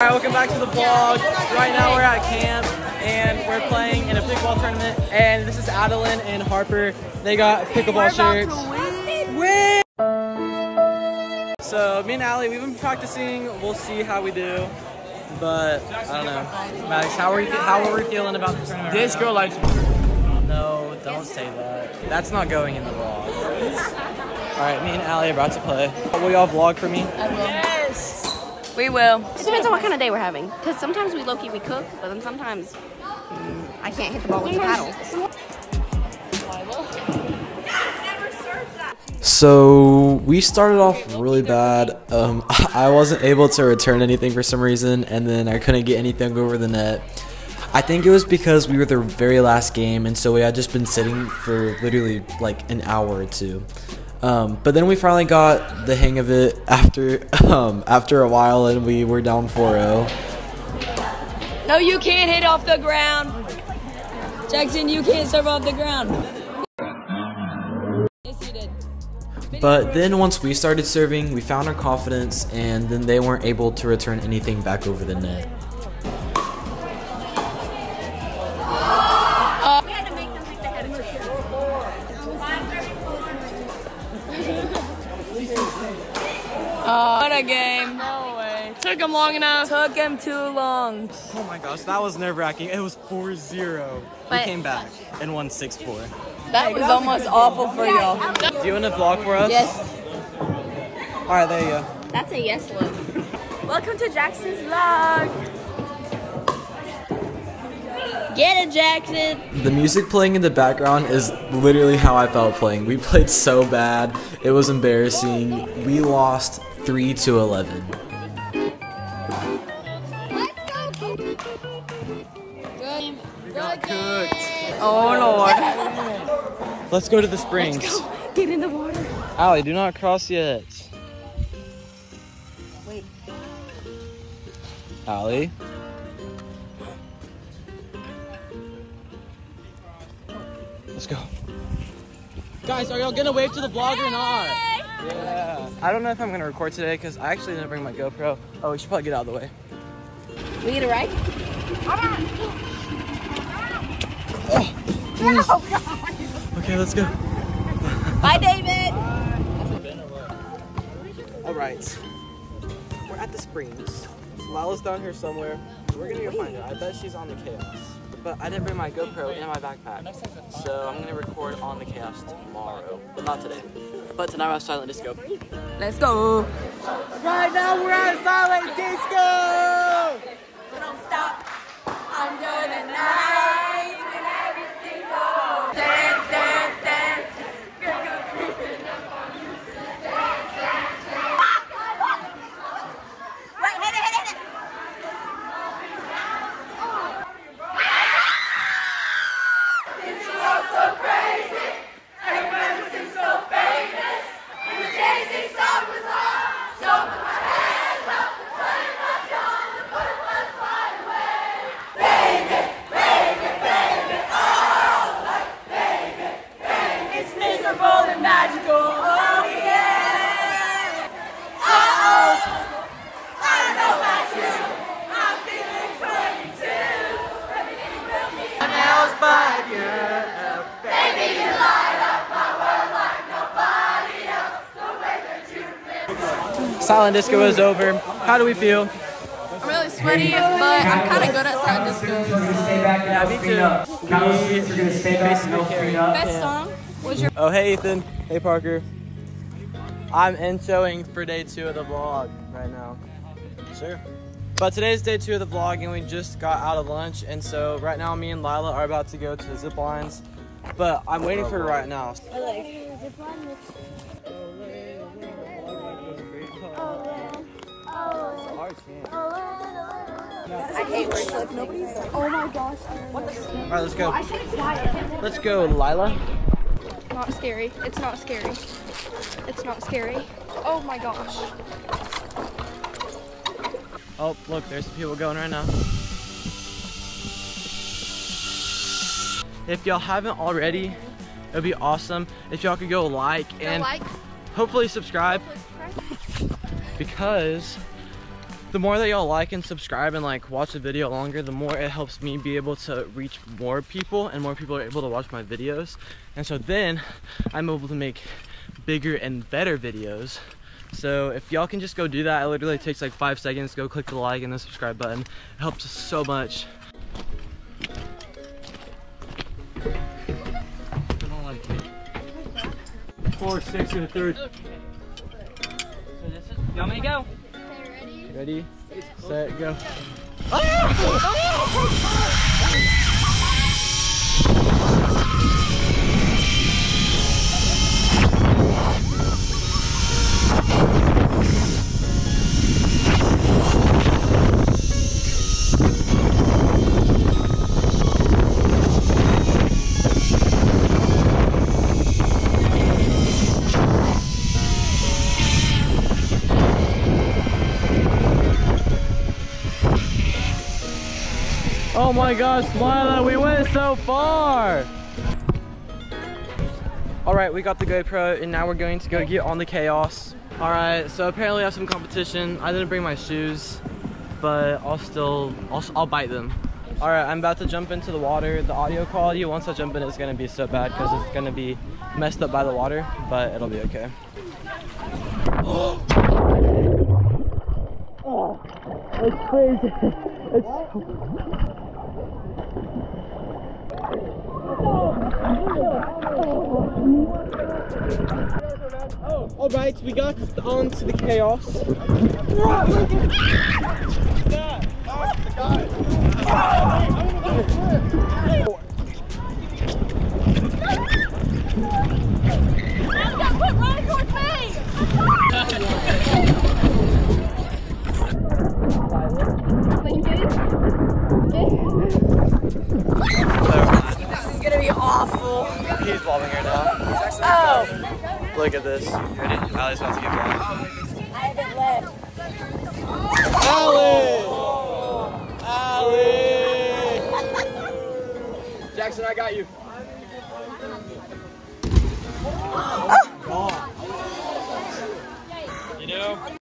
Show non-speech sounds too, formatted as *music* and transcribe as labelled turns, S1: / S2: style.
S1: Alright, welcome back to the vlog. Right now we're at camp and we're playing in a pickleball tournament. And this is Adeline and Harper. They got pickleball shirts. Win! So me and Allie, we've been practicing. We'll see how we do. But I don't know. Max, how are you? How are we feeling about this tournament?
S2: This girl likes me.
S1: No, don't say that. That's not going in the vlog. All right, me and Allie are about to play. Will y'all vlog for me?
S3: Yes. We will. It depends on what kind of day we're having. Because sometimes we low-key we cook, but then sometimes mm, I can't hit the ball with the paddle.
S4: So we started off really bad. Um, *laughs* I wasn't able to return anything for some reason, and then I couldn't get anything over the net. I think it was because we were the very last game, and so we had just been sitting for literally like an hour or two. Um, but then we finally got the hang of it after *laughs* um, after a while, and we were down 4-0.
S5: No, you can't hit off the ground. Jaxson, you can't serve off the ground. Yes, you did.
S4: But then once we started serving, we found our confidence, and then they weren't able to return anything back over the net.
S5: Oh, what a game. No way. Took him long enough. Took him too long.
S1: Oh my gosh, that was nerve wracking. It was 4 0. We came back and won 6 4.
S5: That was almost awful for y'all.
S1: Do you want to vlog for us?
S5: Yes.
S1: Alright, there you go.
S3: That's a yes look.
S5: Welcome to Jaxson's vlog. Get it, Jaxson.
S4: The music playing in the background is literally how I felt playing. We played so bad. It was embarrassing. We lost 3 to 11.
S5: Oh, Lord.
S1: Let's go to the springs.
S3: Get in the water.
S1: Allie, do not cross yet.
S3: Wait.
S1: Allie? Let's go. Guys, are y'all gonna wave to the vlog or not? Yeah. I don't know if I'm gonna record today because I actually didn't bring my GoPro. Oh, we should probably get out of the way.
S3: We get a ride?
S1: Oh, okay, let's go.
S5: Bye, David.
S1: All right. We're at the springs. Lala's down here somewhere. We're gonna go find her. I bet she's on the chaos. But I didn't bring my GoPro in my backpack. So I'm gonna record on the chaos tomorrow. But not today. But tonight we're at Silent Disco.
S5: Let's go.
S1: Right now we're at Silent Disco! Silent Disco is over. How do we feel?
S5: I'm really sweaty, but I'm kind of good at silent disco.
S1: Yeah, me too. We basically carried up.
S5: Best song was your
S1: Oh, hey Ethan. Hey Parker. I'm introing for day two of the vlog right now. Sure. But today's day two of the vlog and we just got out of lunch and so right now me and Lila are about to go to the zip lines. But I'm waiting for her right now.
S3: Hate wearing
S1: Alright, let's go. Let's go, Lila.
S6: Not scary. It's not scary. It's not scary. Oh my gosh.
S1: Oh, look, there's some people going right now. If y'all haven't already, it would be awesome if y'all could go like and
S6: like.
S1: hopefully subscribe because the more that y'all like and subscribe and like watch the video longer, the more it helps me be able to reach more people and more people are able to watch my videos. And so then I'm able to make bigger and better videos. So if y'all can just go do that, it literally takes like five seconds. Go click the like and the subscribe button. It helps so much. Four, six, and a third.
S5: So this is, you want me to go?
S1: Ready, set, go. Ah! *laughs* Ah! Oh my gosh, Lila, we went so far! Alright, we got the GoPro and now we're going to go get on the chaos. Alright, so apparently I have some competition. I didn't bring my shoes, but I'll still, I'll, I'll bite them. Alright, I'm about to jump into the water. The audio quality, once I jump in, is going to be so bad because it's going to be messed up by the water, but it'll be okay. *gasps* Oh, it's crazy. *laughs* It's so All right, we got onto the chaos. He's bobbing her now. Look at this. You ready? Allie's about to get back. Allie! Allie! Jaxson, I got you.